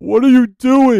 What are you doing?